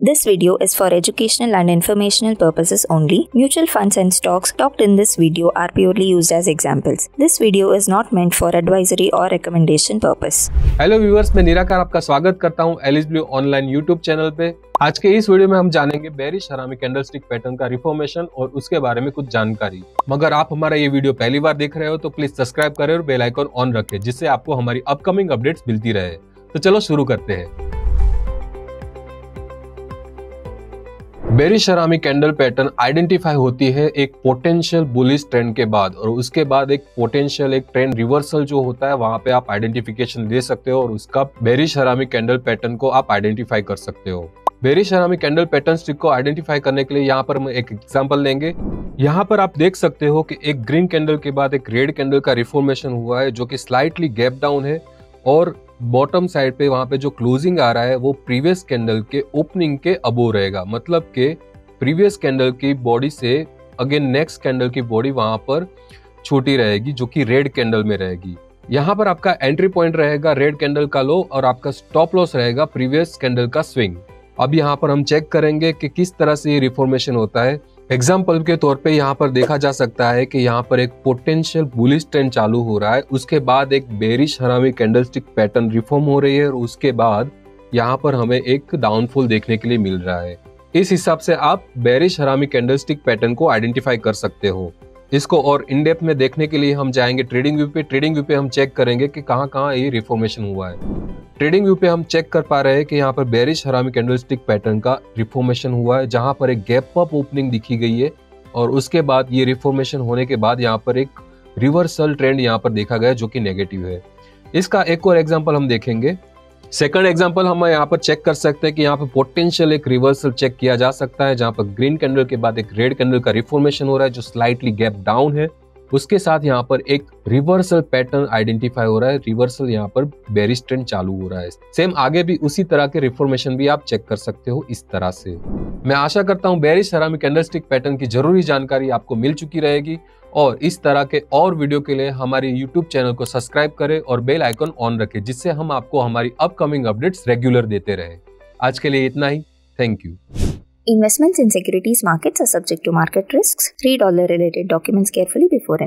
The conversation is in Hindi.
This video is for educational and informational purposes only. Mutual funds and stocks talked in this video are purely used as examples. This video is not meant for advisory or recommendation purpose. Hello viewers मैं निराकार आपका स्वागत करता हूँ Alice Blue online YouTube channel पे आज के इस वीडियो में हम जानेंगे बेरिश हरामी कैंडलस्टिक पैटर्न का रिफॉर्मेशन और उसके बारे में कुछ जानकारी मगर आप हमारा ये वीडियो पहली बार देख रहे हो तो प्लीज़ सब्सक्राइब करें और बेल आइकन ऑन रखें, जिससे आपको हमारी अपकमिंग अपडेट्स मिलती रहे तो चलो शुरू करते हैं bearish harami candle pattern identify होती है एक पोटेंशियल बुलिस ट्रेंड के बाद और उसके बाद एक पोटेंशियल एक ट्रेंड रिवर्सल जो होता है, वहाँ पे आप आइडेंटिफिकेशन ले सकते हो और उसका बेरी शरामी कैंडल पैटर्न को आप आइडेंटिफाई कर सकते हो। Bearish harami candle pattern stick को आइडेंटिफाई करने के लिए यहाँ पर हम एक एग्ज़ाम्पल लेंगे। यहाँ पर आप देख सकते हो कि एक ग्रीन कैंडल के बाद एक रेड कैंडल का रिफॉर्मेशन हुआ है जो कि स्लाइटली गैप डाउन है और बॉटम साइड पे वहाँ पे जो क्लोजिंग आ रहा है, वो प्रीवियस कैंडल के ओपनिंग के अबो रहेगा। मतलब के प्रीवियस कैंडल की बॉडी से अगेन नेक्स्ट कैंडल की बॉडी वहाँ पर छोटी रहेगी, जो कि रेड कैंडल में रहेगी। यहाँ पर आपका एंट्री पॉइंट रहेगा, रेड कैंडल का लो और आपका स्टॉप लॉस रहेगा प्रीवियस कैंडल का स्विंग। अब यहाँ पर हम चेक करेंगे कि किस तरह से ये रिफॉर्मेशन होता है। एग्ज़ाम्पल के तौर पे यहाँ पर देखा जा सकता है कि यहाँ पर एक पोटेंशियल बुलिश ट्रेंड चालू हो रहा है। उसके बाद एक बेरिश हरामी कैंडलस्टिक पैटर्न रिफॉर्म हो रही है और उसके बाद यहाँ पर हमें एक डाउनफॉल देखने के लिए मिल रहा है। इस हिसाब से आप बेरिश हरामी कैंडलस्टिक पैटर्न को आइडेंटिफाई कर सकते हो। इसको और इन डेप्थ में देखने के लिए हम जाएँगे ट्रेडिंग व्यू पे। ट्रेडिंग व्यू पे हम चेक करेंगे कि कहाँ कहाँ ये रिफॉर्मेशन हुआ है। ट्रेडिंग व्यू पे हम चेक कर पा रहे हैं कि यहाँ पर बेरिश हरामी कैंडलस्टिक पैटर्न का रिफॉर्मेशन हुआ है, जहाँ पर एक गैप अप ओपनिंग दिखी गई है और उसके बाद ये रिफॉर्मेशन होने के बाद यहाँ पर एक रिवर्सल ट्रेंड यहाँ पर देखा गया जो कि नेगेटिव है। इसका एक और एग्ज़ाम्पल हम देखेंगे। सेकंड एग्जांपल हम यहाँ पर चेक कर सकते हैं कि यहाँ पर पोटेंशियल एक रिवर्सल चेक किया जा सकता है, जहाँ पर ग्रीन कैंडल के बाद एक रेड कैंडल का रिफॉर्मेशन हो रहा है, जो स्लाइटली गैप डाउन है। उसके साथ यहाँ पर एक रिवर्सल पैटर्न आइडेंटिफाई हो रहा है रिवर्सल यहाँ पर बेरिस्ट्रेंड चालू हो रहा है। सेम आगे भी उसी तरह के रिफॉर्मेशन भी आप चेक कर सकते हो, इस तरह से। मैं आशा करता हूँ बेरिश सरामी कैंडलस्टिक पैटर्न की ज़रूरी जानकारी आपको मिल चुकी रहेगी और इस तरह के और वीडियो के लिए हमारे यूट्यूब चैनल को सब्सक्राइब करें और बेल आइकन ऑन रखें, जिससे हम आपको हमारी अपकमिंग अपडेट्स रेगुलर देते रहे आज के लिए इतना ही thank you Investments in securities markets are subject to market risks. Read all the related documents carefully before.